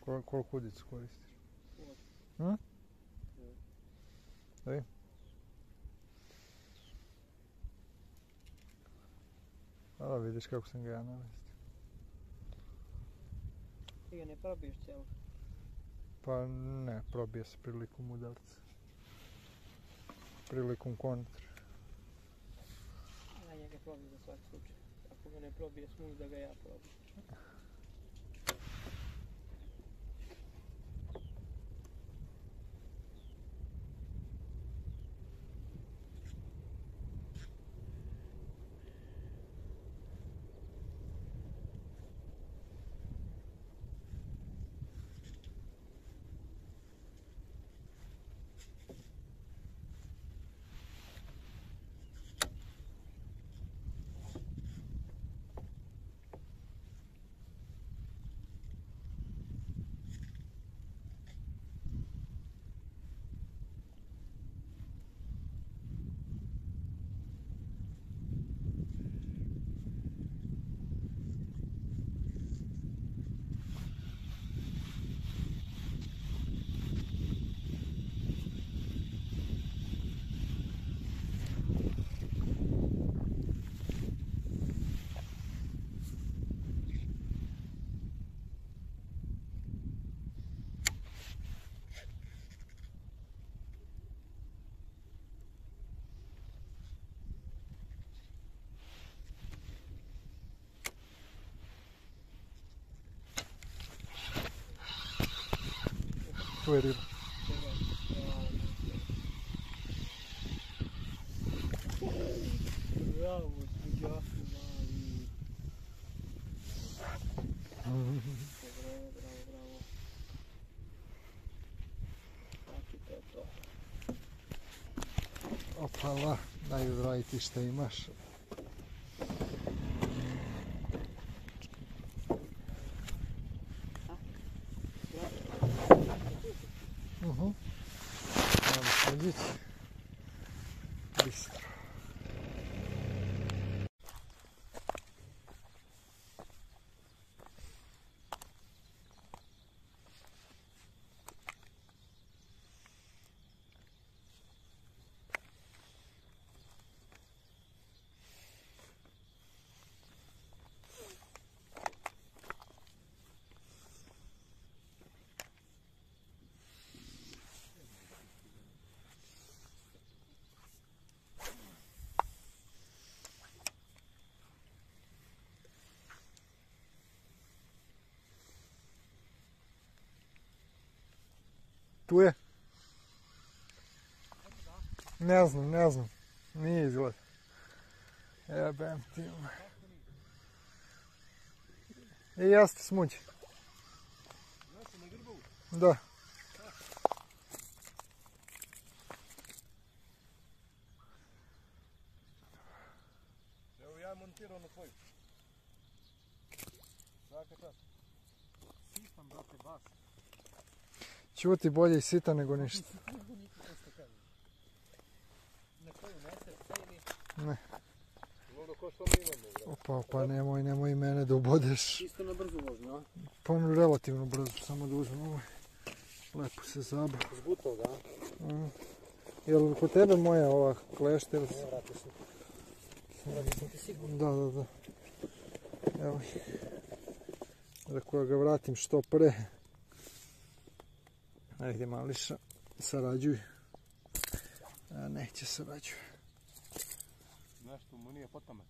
Kol, koliko udicu koristiš? Hm? Ej. A vidiš kako sam ga ja navesti. Ti ga ne probiješ cijelo. Pa ne, probije se prilikom udarca. Prilikom kontra. Ja njega probijem za svaki slučaj. Ako ga ne probije, smuš da ga ja probijem. Njihove ribe. Opala, daj vraj ti što imaš. Mhm. Malo Ne znam. Nije izgled. Jebem ti. E, jeste smuđi. Da. Evo ja montirao na tvoju. Svaka čast. Sistam, brate, bas. Čuti bolje i sita nego ništa. Ne. Opa, pa nemoj, nemoj mene da ubodeš. Isto na brzu vožnju, a? Pa ono relativno brzo, samo da uzmem ovaj. Lepo se zaba. Zgutao ga, a? Mm. Jel kod tebe moja ova klešta ili... Ne vrati se. Radi sam ti sigurno. Da, da, da. Evo ih. Rekao ga vratim što pre. Ajde mališa, sarađuj. A neće sarađuj. Nešto mu nije da.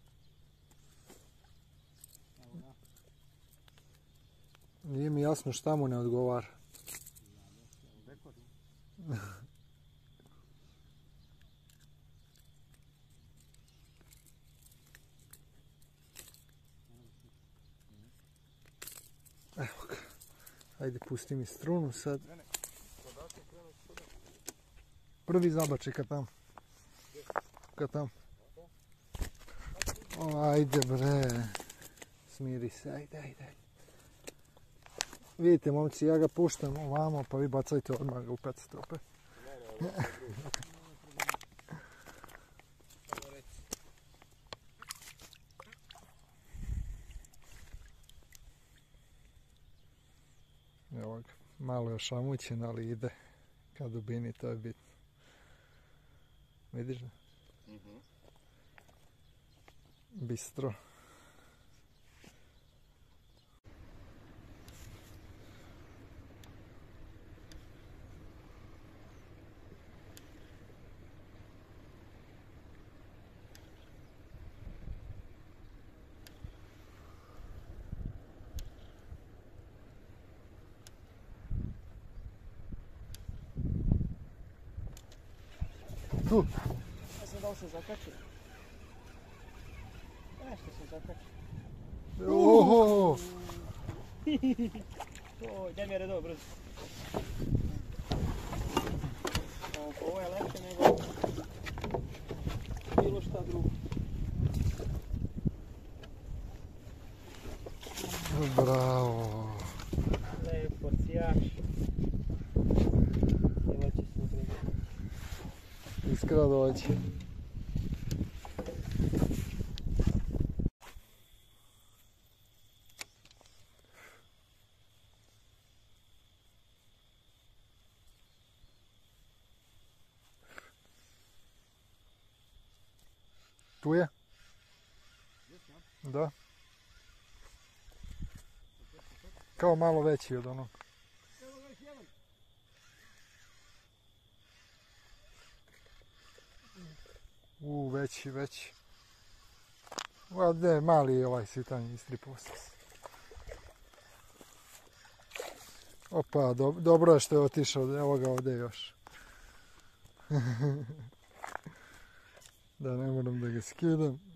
Nije mi jasno šta mu ne odgovara. Evo ga. Ajde pusti mi strunu sad. Krenuo sada? Prvi zabačaj kad tam. Kad tam. O, ajde bre. Smiri se, ajde, ajde. Vidite, momci, ja ga puštam ovamo, pa vi bacajte odmah ga u pet Ne, ne, Evo ga, malo je šamućen, ali ide ka dubini, to je bitno. Vidiš da? Mhm. Bistro. Tu, Ja sam da li se zakačio. Nešto se zakačio. oho, Oj, daj mi redo brzo. Ovo je lepše nego bilo šta drugo. bravo. Lepo, cijaš. Evo će se dobro. Iskreno doći. Tu je? Da. Kao malo veći od onog. U, veći, veći. A ne, mali je ovaj sitan iz 3%. Opa, do, dobro je što je otišao, evo ga ovdje još. da ne moram da ga skidam.